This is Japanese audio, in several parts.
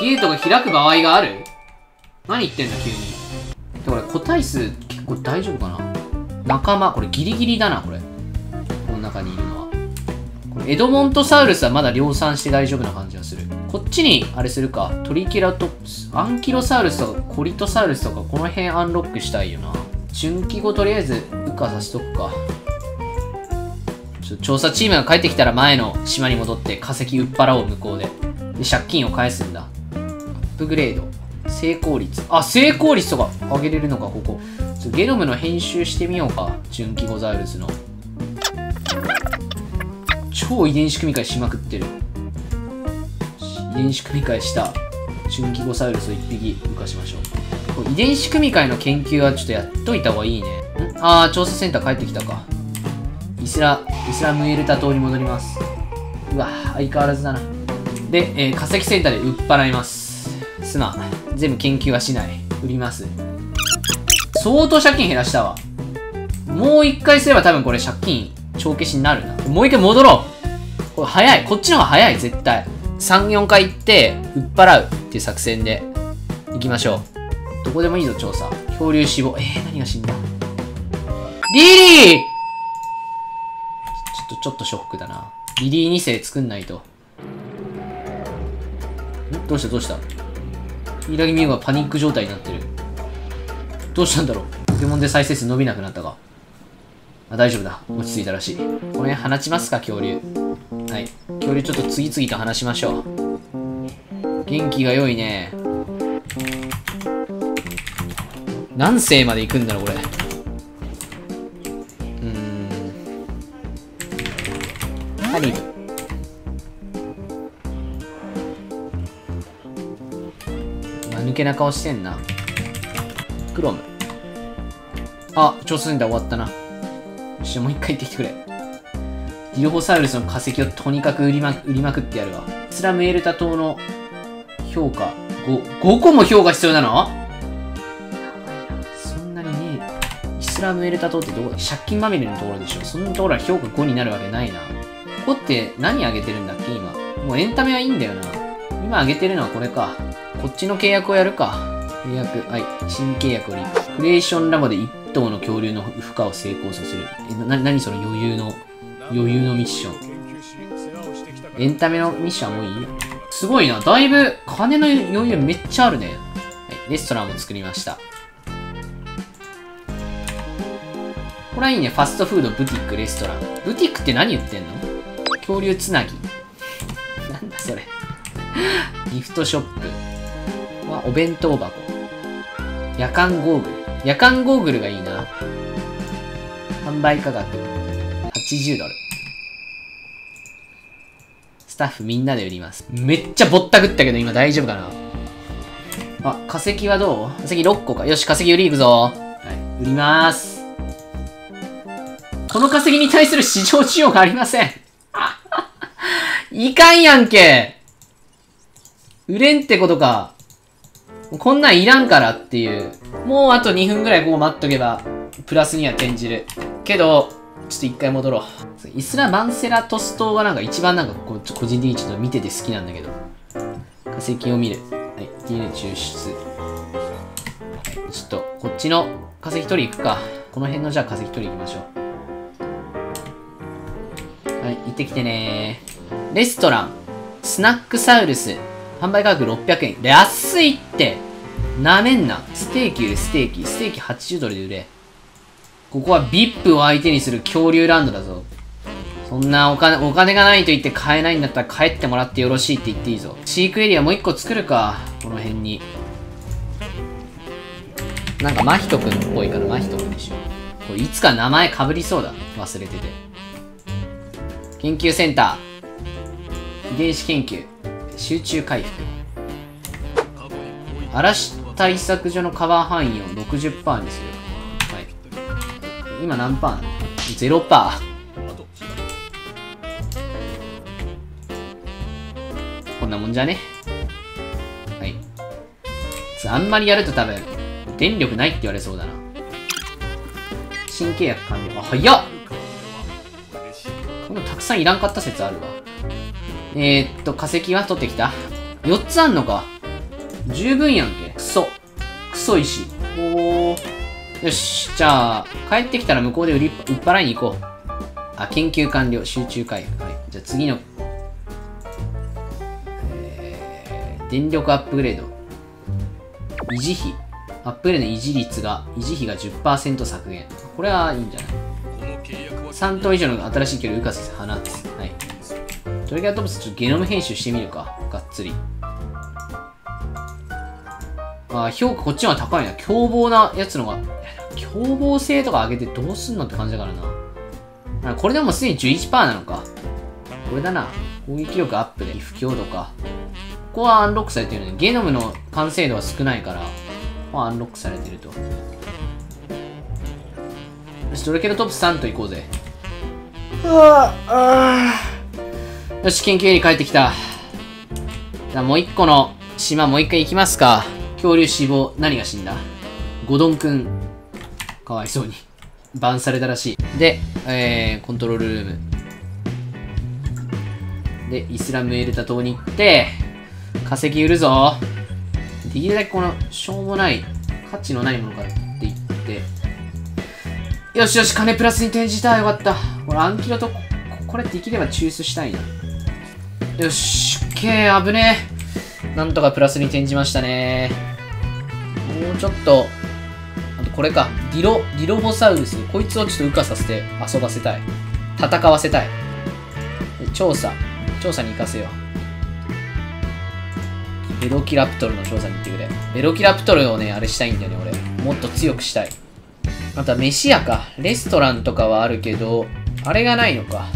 ゲートが開く場合がある？何言ってんだ急に。でこれ個体数結構大丈夫かな？仲間これギリギリだなこれ。この中にいるのは。これエドモントサウルスはまだ量産して大丈夫な感じがする。こっちにあれするか。トリケラトプス。アンキロサウルスとかコリトサウルスとかこの辺アンロックしたいよな。純気後とりあえず羽化させとくか。ちょ調査チームが帰ってきたら前の島に戻って化石売っ払おう向こうで。で借金を返すんだ。プグレード。成功率。あ成功率とか上げれるのかここ。ちょゲノムの編集してみようか純気ゴザウルスの。超遺伝子組み換えしまくってる。遺伝子組み換えした。純気ゴサウルスを1匹浮かしましょう。遺伝子組み換えの研究はちょっとやっといた方がいいね。ん？ああ調査センター帰ってきたか。イスライスラムエルタ島に戻ります。うわ相変わらずだな。で、えー化石センターで売っ払います。すまん全部研究はしない。売ります。相当借金減らしたわ。もう一回すれば多分これ借金帳消しになるな。もう一回戻ろう。これ早い。こっちの方が早い。絶対。34回行って売っ払うっていう作戦で。行きましょう。どこでもいいぞ調査。漂流死亡。えー、何が死んだ？リリー！ちょっとちょっとショックだな。リリー2世作んないと。ん？どうした？どうした？柊美優がパニック状態になってる。どうしたんだろう。ポケモンで再生数伸びなくなったか。あ大丈夫だ。落ち着いたらしい。この辺放ちますか恐竜。はい。恐竜ちょっと次々と話しましょう。元気が良いね。何世まで行くんだろうこれ。うーん。ハリム間抜けな顔してんな。クロム。あ調査センター終わったな。よしもう一回行ってきてくれ。ディロホサウルスの化石をとにかく売りま売りまくってやるわ。スラムエルタ島の評価。5, 5個も評価必要なの？そんなにねイスラムエルタ島ってどこだ？借金まみれのところでしょ。そんなところは評価5になるわけないな。ここって何上げてるんだっけ？今。もうエンタメはいいんだよな。今上げてるのはこれか。こっちの契約をやるか。契約はい。新契約をリククリエーションラボで1頭の恐竜の孵化を成功させる。えな何その余裕の余裕のミッション。エンタメのミッションもういい？すごいな。だいぶ金の余裕めっちゃあるね、はい、レストランも作りました。これはいいね。ファストフードブティックレストラン。ブティックって何言ってんの？恐竜つなぎ。なんだそれ。ギフトショップはお弁当箱。夜間ゴーグル。夜間ゴーグルがいいな。販売価格。80ドル。スタッフみんなで売ります。めっちゃぼったくったけど今大丈夫かな？あ化石はどう？化石6個か。よし化石売り行くぞ。はい売ります。この化石に対する市場需要がありません。いかんやんけ。売れんってことか。こんなんいらんからっていう。もうあと2分ぐらいこう待っとけば、プラスには転じる。けど、ちょっと一回戻ろう。イスラ・マンセラトス島がなんか一番なんかこう、個人的にちょっと見てて好きなんだけど。化石を見る。はい、DNA 抽出。ちょっと、こっちの化石取り行くか。この辺のじゃあ化石取り行きましょう。はい、行ってきてねレストラン、スナックサウルス、販売価格600円。安いってなめんな。ステーキ売れ、ステーキ。ステーキ80ドルで売れ。ここは VIP を相手にする恐竜ランドだぞ。そんなお金、お金がないと言って買えないんだったら帰ってもらってよろしいって言っていいぞ。飼育エリアもう一個作るか。この辺に。なんかマヒトくんっぽいからマヒトくんでしょ。これいつか名前被りそうだ。忘れてて。研究センター。遺伝子研究。集中回復。嵐対策所のカバー範囲を60%にするはい。今何パー？なの ?0% パー。こんなもんじゃね？はい。あんまりやると多分電力ないって言われそうだな。新契約完了。あ早っ。このたくさんいらんかった説あるわ。えー、っと、化石は取ってきた ?4 つあんのか？十分やんけ。クソ。クソ石。おー。よし。じゃあ、帰ってきたら向こうで売り、売っ払いに行こう。あ、研究完了。集中回復。はい。じゃあ次の、えー、電力アップグレード。維持費。アップグレードの維持率が、維持費が10%削減。これはいいんじゃない ?3 頭以上の新しい距離を浮かせて放。トリガートプスちょっとゲノム編集してみるか。がっつり。あ、評価こっちの方が高いな。凶暴なやつのが、凶暴性とか上げてどうすんのって感じだからな。あこれでもすでに11%なのか。これだな。攻撃力アップで、皮膚強度か。ここはアンロックされてるね。ゲノムの完成度は少ないから、まあアンロックされてると。よし、ドラケルトップ3と行こうぜ。ああよし、研究に帰ってきた。じゃあもう一個の島もう一回行きますか。恐竜死亡、何が死んだ？ゴドンくん。かわいそうに。バンされたらしい。で、えー、コントロールルーム。で、イスラムエルタ島に行って、化石売るぞ。できるだけこの、しょうもない、価値のないものからって言って、よしよし、金プラスに転じた。よかった。これ、アンキロと、これできれば抽出したいな。よし、オッケー、危ねえ。なんとかプラスに転じましたね。もうちょっと、あとこれか。ディロ、ディロボサウルス。こいつをちょっと羽化させて遊ばせたい。戦わせたい。調査。調査に行かせよう。ベロキラプトルの調査に行ってくれ。ベロキラプトルをね、あれしたいんだよね、俺。もっと強くしたい。あとは飯屋か。レストランとかはあるけど、あれがないのか。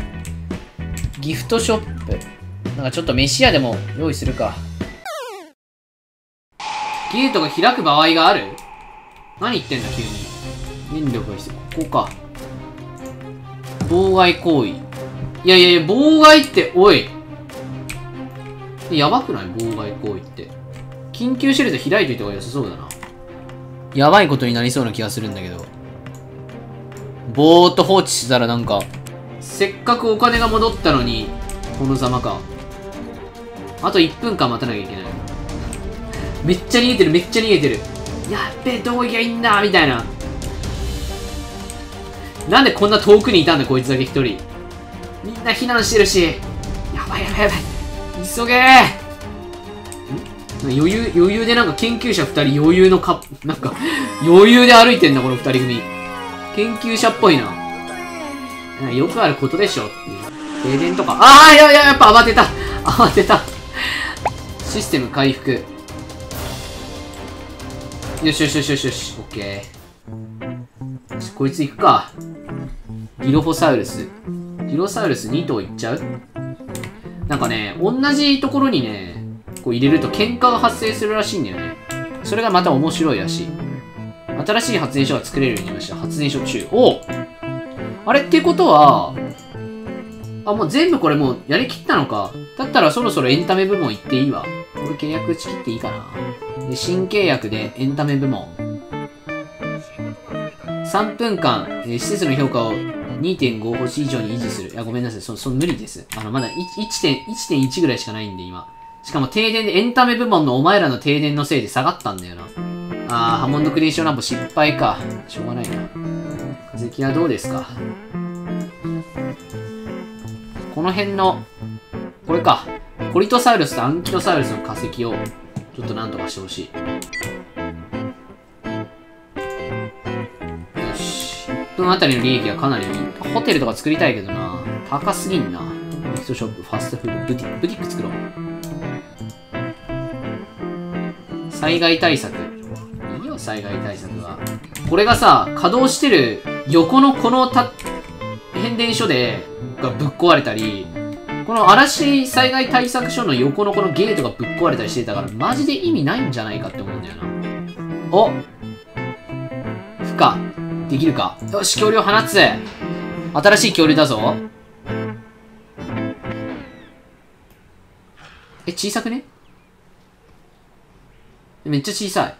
ギフトショップ。なんかちょっと飯屋でも用意するか。ゲートが開く場合がある？何言ってんだ、急に。電力が必要。ここか。妨害行為。いやいやいや、妨害って、おい。やばくない？妨害行為って。緊急シェルター開いといた方が良さそうだな。やばいことになりそうな気がするんだけど。ぼーっと放置したらなんか、せっかくお金が戻ったのに、このざまか。あと1分間待たなきゃいけない。めっちゃ逃げてる、めっちゃ逃げてる。やっべえ、どこ行きゃいいんだみたいな。なんでこんな遠くにいたんだ、こいつだけ一人。みんな避難してるし。やばいやばいやばい。急げーん？余裕、余裕でなんか研究者二人余裕のか、なんか、余裕で歩いてんだ、この二人組。研究者っぽいな。よくあることでしょ。停電とか。ああ、いやいや、やっぱ慌てた。慌てた。システム回復。よしよしよしよしよし。オッケー。し、こいつ行くか。ギロフォサウルス。ギロサウルス2頭行っちゃう？なんかね、同じところにね、こう入れると喧嘩が発生するらしいんだよね。それがまた面白いらしい。新しい発電所が作れるようになりました。発電所中。おあれってことは、あ、もう全部これもうやりきったのか。だったらそろそろエンタメ部門行っていいわ。俺契約打ち切っていいかな。で、新契約でエンタメ部門。3分間、えー、施設の評価を2.5星以上に維持する。いや、ごめんなさい。そ、そ無理です。あの、まだ1.1ぐらいしかないんで、今。しかも停電でエンタメ部門のお前らの停電のせいで下がったんだよな。あー、ハモンドクリエーションラボ失敗か。しょうがないな。化石はどうですか？この辺の、これか。コリトサウルスとアンキロサウルスの化石を、ちょっとなんとかしてほしい。よし。1分あたりの利益はかなりいい。ホテルとか作りたいけどな。高すぎんな。ギフトショップ、ファストフード、ブティック、ブティック作ろう。災害対策。いいよ、災害対策は。これがさ、稼働してる横のこのた、変電所で、がぶっ壊れたり、この嵐災害対策所の横のこのゲートがぶっ壊れたりしてたから、マジで意味ないんじゃないかって思うんだよな。お負荷。できるか。よし、恐竜放つ。新しい恐竜だぞ。え、小さくね？めっちゃ小さい。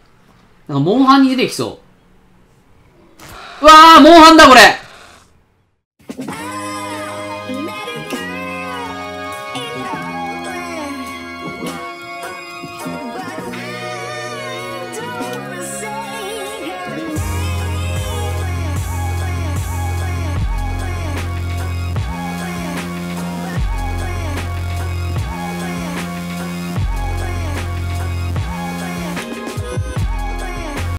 なんか、モンハンに出てきそう。うわー、モンハンだ、これ